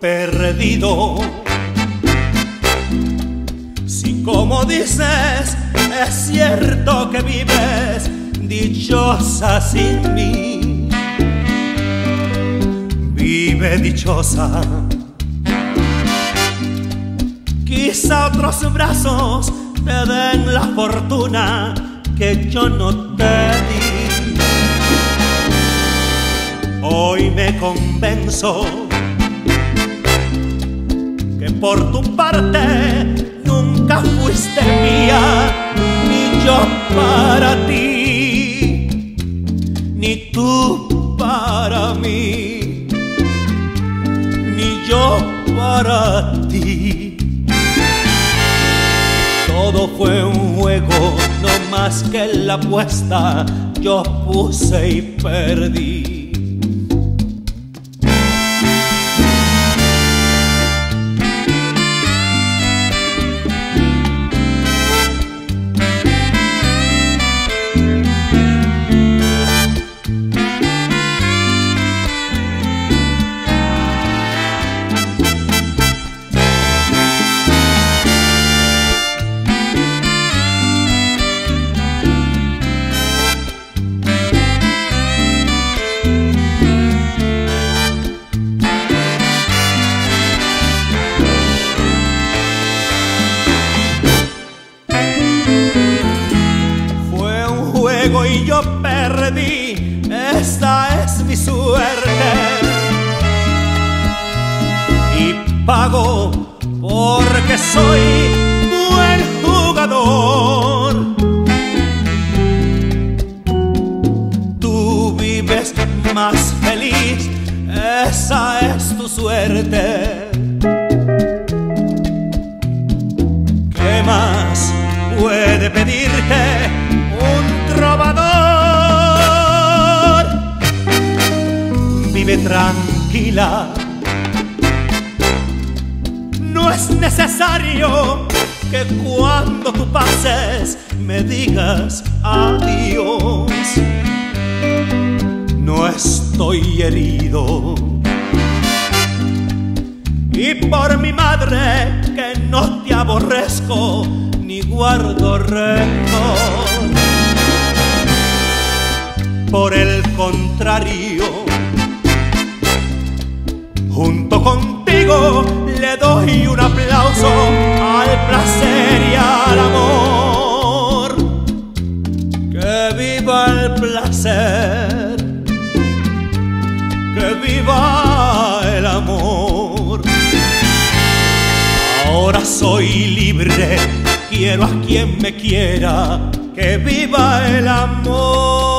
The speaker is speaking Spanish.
perdido. Si como dices, es cierto que vives dichosa sin mí. Vive dichosa. Quizá otros brazos te den la fortuna que yo no te di. Hoy me convenzo por tu parte nunca fuiste mía, ni yo para ti, ni tú para mí, ni yo para ti. Todo fue un juego, no más que la apuesta yo puse y perdí. Y yo perdí, esta es mi suerte. Y pago porque soy buen jugador. Tú vives más feliz, esa es tu suerte. Tranquila. No es necesario que cuando tú pases me digas adiós. No estoy herido. Y por mi madre que no te aborrezco ni guardo rencor. Por el contrario, contigo le doy un aplauso al placer y al amor. Que viva el placer, que viva el amor. Ahora soy libre, quiero a quien me quiera, que viva el amor.